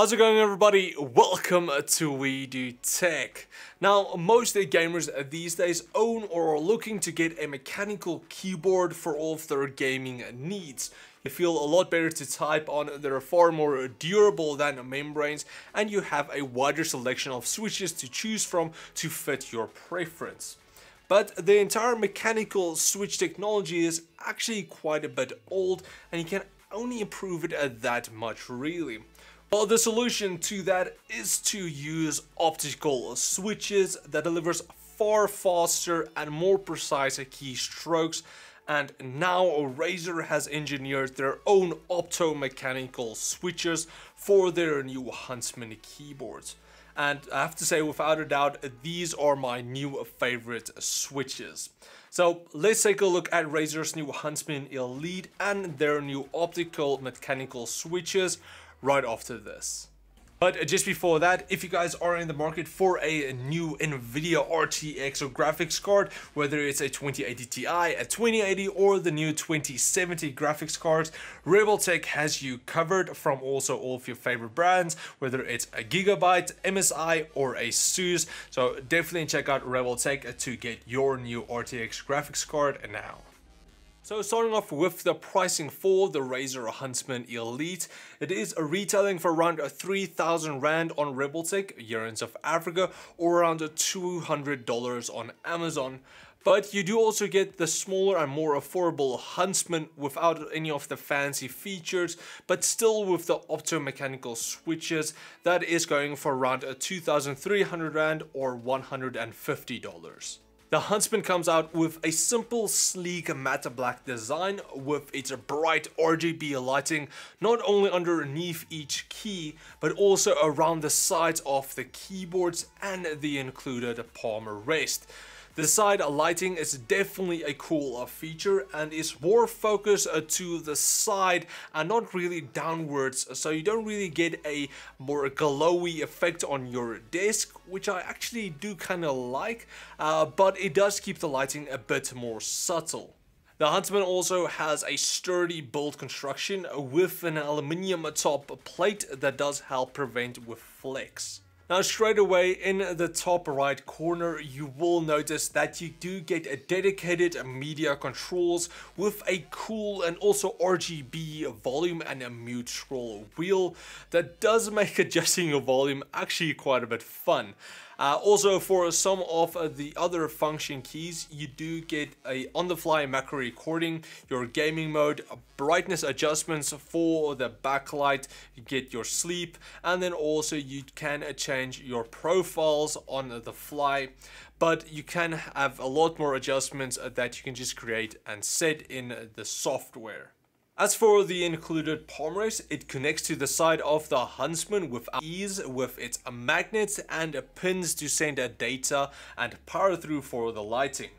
How's it going everybody? Welcome to We Do Tech. Now, most gamers these days own or are looking to get a mechanical keyboard for all of their gaming needs. You feel a lot better to type on, they're far more durable than membranes, and you have a wider selection of switches to choose from to fit your preference. But the entire mechanical switch technology is actually quite a bit old, and you can only improve it that much really. Well, the solution to that is to use optical switches that delivers far faster and more precise keystrokes and now Razer has engineered their own optomechanical switches for their new Huntsman keyboards. And I have to say, without a doubt, these are my new favorite switches. So let's take a look at Razer's new Huntsman Elite and their new optical mechanical switches right after this. But just before that, if you guys are in the market for a new NVIDIA RTX or graphics card, whether it's a 2080 Ti, a 2080 or the new 2070 graphics cards, Rebeltech has you covered from also all of your favorite brands, whether it's a Gigabyte, MSI or a ASUS. So definitely check out Rebeltech to get your new RTX graphics card now. So starting off with the pricing for the Razer Huntsman Elite, it is retailing for around 3000 Rand on Rebeltech here of Africa or around $200 on Amazon. But you do also get the smaller and more affordable Huntsman without any of the fancy features, but still with the optomechanical switches that is going for around 2300 Rand or $150. The Huntsman comes out with a simple, sleek matte black design with its bright RGB lighting not only underneath each key but also around the sides of the keyboards and the included palm rest. The side lighting is definitely a cool feature and is more focused uh, to the side and not really downwards so you don't really get a more glowy effect on your desk which I actually do kind of like uh, but it does keep the lighting a bit more subtle. The Huntsman also has a sturdy build construction with an aluminium top plate that does help prevent with flex. Now straight away in the top right corner you will notice that you do get a dedicated media controls with a cool and also RGB volume and a mute scroll wheel that does make adjusting your volume actually quite a bit fun. Uh, also for some of uh, the other function keys, you do get a on-the-fly macro recording, your gaming mode, brightness adjustments for the backlight, you get your sleep, and then also you can change your profiles on the fly but you can have a lot more adjustments that you can just create and set in the software. As for the included palm rest, it connects to the side of the Huntsman with ease with its magnets and pins to send data and power through for the lighting.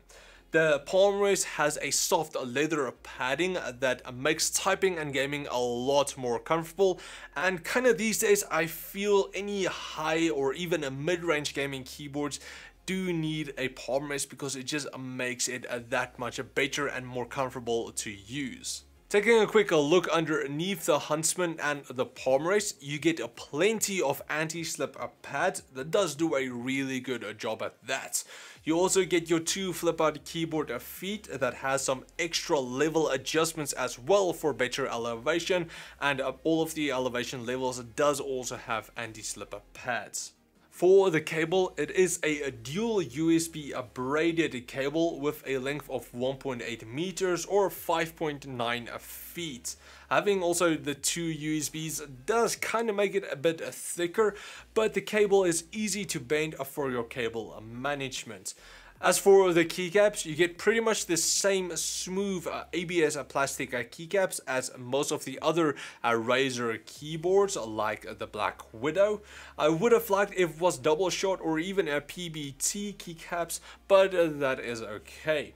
The palm rest has a soft leather padding that makes typing and gaming a lot more comfortable and kind of these days I feel any high or even a mid-range gaming keyboards do need a palm rest because it just makes it uh, that much better and more comfortable to use. Taking a quick look underneath the Huntsman and the palm rest, you get a plenty of anti-slip pads that does do a really good job at that. You also get your two flip-out keyboard feet that has some extra level adjustments as well for better elevation and uh, all of the elevation levels does also have anti-slip pads. For the cable, it is a dual USB braided cable with a length of 1.8 meters or 5.9 feet. Having also the two USBs does kind of make it a bit thicker, but the cable is easy to bend for your cable management. As for the keycaps, you get pretty much the same smooth uh, ABS plastic uh, keycaps as most of the other uh, Razer keyboards like the Black Widow. I would have liked if it was double shot or even a PBT keycaps, but uh, that is okay.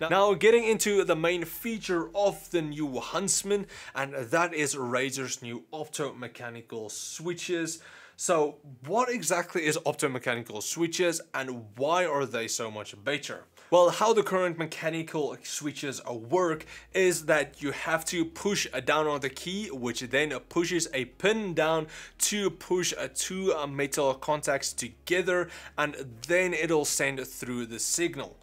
Now getting into the main feature of the new Huntsman and that is Razer's new opto mechanical switches. So what exactly is optomechanical switches and why are they so much better? Well, how the current mechanical switches work is that you have to push down on the key, which then pushes a pin down to push two metal contacts together, and then it'll send through the signal.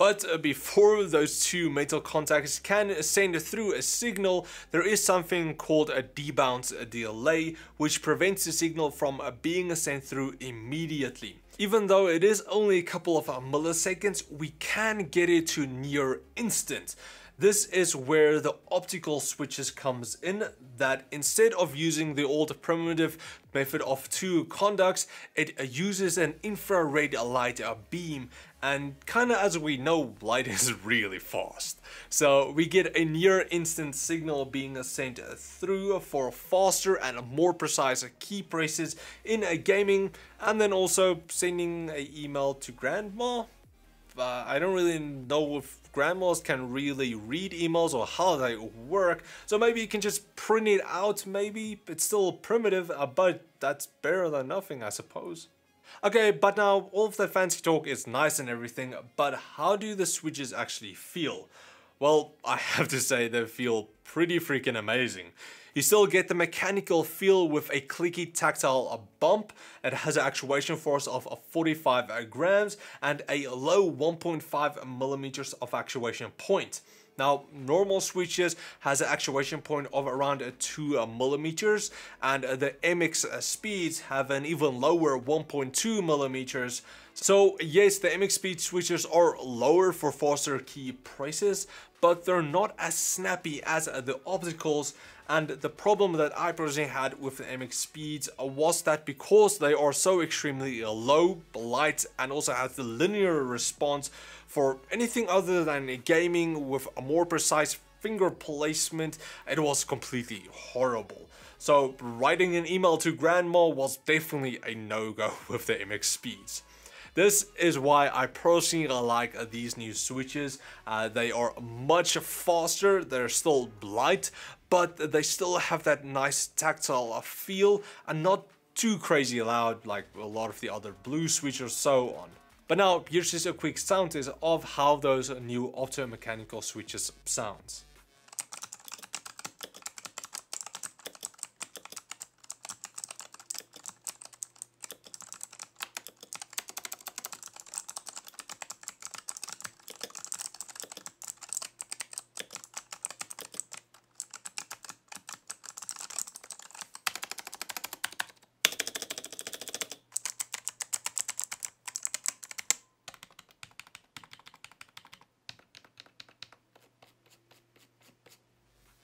But uh, before those two metal contacts can send through a signal, there is something called a debounce delay, which prevents the signal from uh, being sent through immediately. Even though it is only a couple of uh, milliseconds, we can get it to near instant. This is where the optical switches comes in that instead of using the old primitive method of two conducts, it uses an infrared light beam and kinda as we know, light is really fast. So we get a near instant signal being sent through for faster and more precise key presses in a gaming and then also sending an email to grandma. Uh, I don't really know if grandmas can really read emails or how they work. So maybe you can just print it out, maybe. It's still primitive, uh, but that's better than nothing, I suppose. Okay, but now all of that fancy talk is nice and everything, but how do the switches actually feel? Well, I have to say they feel pretty freaking amazing. You still get the mechanical feel with a clicky tactile bump. It has an actuation force of 45 grams and a low 1.5 millimeters of actuation point. Now, normal switches has an actuation point of around 2 uh, millimeters, and uh, the MX uh, speeds have an even lower 1.2 millimeters. So yes, the MX speed switches are lower for faster key prices, but they're not as snappy as the opticals and the problem that I personally had with the MX speeds was that because they are so extremely low, light and also has the linear response for anything other than gaming with a more precise finger placement, it was completely horrible. So writing an email to grandma was definitely a no-go with the MX speeds. This is why I personally like these new switches. Uh, they are much faster, they're still light, but they still have that nice tactile feel and not too crazy loud like a lot of the other blue switches so on. But now here's just a quick sound test of how those new optomechanical switches sounds.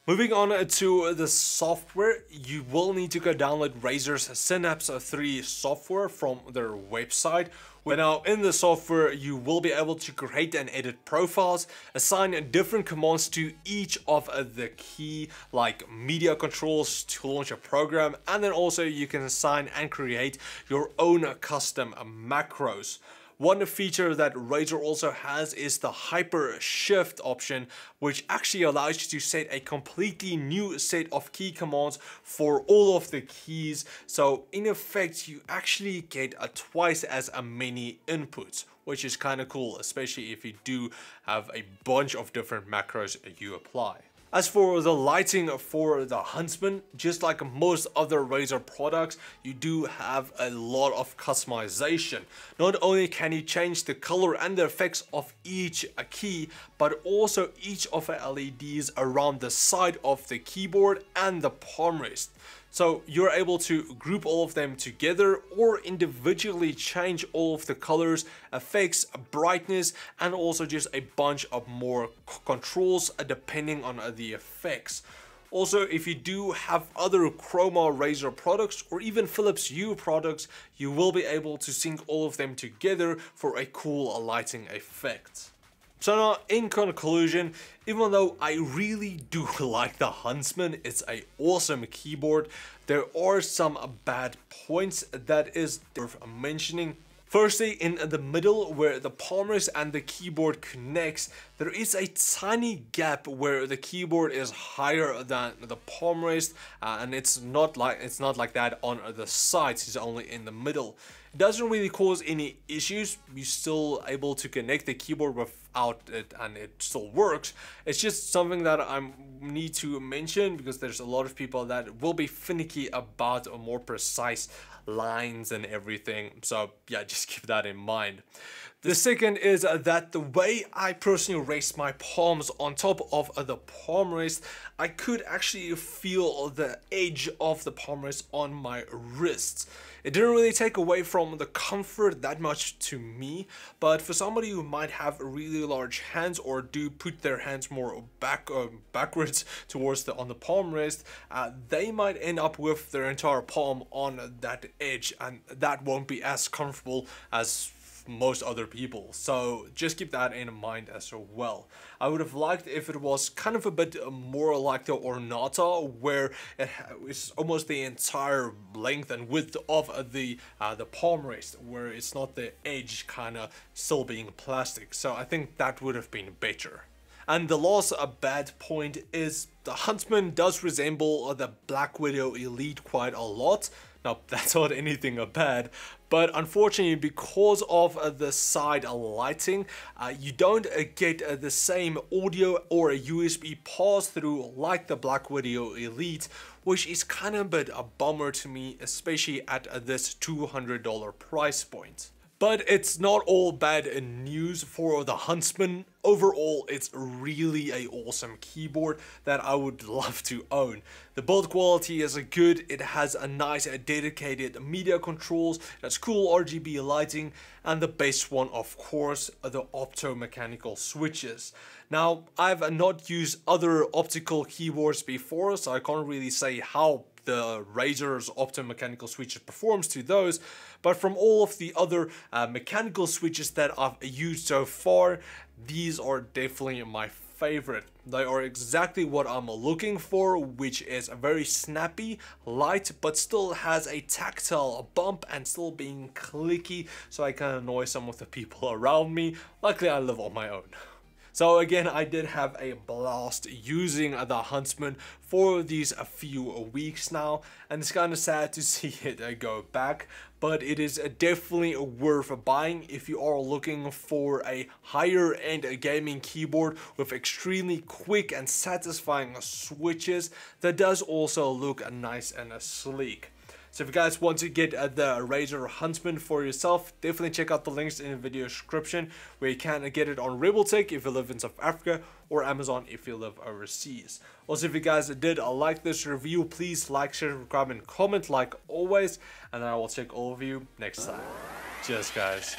Moving on uh, to the software, you will need to go download Razer's Synapse 3 software from their website. Now in the software, you will be able to create and edit profiles, assign different commands to each of uh, the key like media controls to launch a program, and then also you can assign and create your own custom macros. One feature that Razer also has is the Hyper Shift option, which actually allows you to set a completely new set of key commands for all of the keys. So in effect, you actually get a twice as many inputs which is kind of cool, especially if you do have a bunch of different macros you apply. As for the lighting for the Huntsman, just like most other Razer products, you do have a lot of customization. Not only can you change the color and the effects of each key, but also each of the LEDs around the side of the keyboard and the palm rest. So you're able to group all of them together or individually change all of the colors, effects, brightness, and also just a bunch of more controls uh, depending on uh, the effects. Also, if you do have other Chroma Razer products or even Philips Hue products, you will be able to sync all of them together for a cool lighting effect. So now, in conclusion, even though I really do like the Huntsman, it's an awesome keyboard, there are some bad points that is worth mentioning. Firstly, in the middle where the palm rest and the keyboard connects, there is a tiny gap where the keyboard is higher than the palm rest uh, and it's not like it's not like that on the sides, it's only in the middle. It doesn't really cause any issues, you're still able to connect the keyboard without it and it still works. It's just something that I need to mention because there's a lot of people that will be finicky about a more precise lines and everything. So yeah, just keep that in mind. The second is that the way I personally rest my palms on top of the palm rest, I could actually feel the edge of the palm rest on my wrists. It didn't really take away from the comfort that much to me, but for somebody who might have really large hands or do put their hands more back uh, backwards towards the on the palm rest, uh, they might end up with their entire palm on that edge, and that won't be as comfortable as most other people. So just keep that in mind as well. I would have liked if it was kind of a bit more like the Ornata where it is almost the entire length and width of the uh, the palm rest where it's not the edge kind of still being plastic. So I think that would have been better. And the last a bad point is the Huntsman does resemble the Black Widow Elite quite a lot. Now, that's not anything bad, but unfortunately, because of uh, the side lighting, uh, you don't uh, get uh, the same audio or a USB pass-through like the Black Widow Elite, which is kind of a bit a bummer to me, especially at uh, this $200 price point. But it's not all bad news for the Huntsman. Overall, it's really a awesome keyboard that I would love to own. The build quality is good, it has a nice dedicated media controls, it has cool RGB lighting, and the best one of course, are the optomechanical switches. Now, I've not used other optical keyboards before, so I can't really say how the Razer's optomechanical switches performs to those, but from all of the other uh, mechanical switches that I've used so far, these are definitely my favorite. They are exactly what I'm looking for, which is a very snappy, light, but still has a tactile bump and still being clicky so I can annoy some of the people around me. Luckily I live on my own. So again, I did have a blast using the Huntsman for these a few weeks now, and it's kind of sad to see it uh, go back, but it is definitely worth buying if you are looking for a higher end gaming keyboard with extremely quick and satisfying switches that does also look nice and sleek. So if you guys want to get uh, the Razer Huntsman for yourself, definitely check out the links in the video description where you can get it on Rebeltech if you live in South Africa or Amazon if you live overseas. Also, if you guys did uh, like this review, please like, share, subscribe, and comment like always. And I will check all of you next time. Cheers, guys.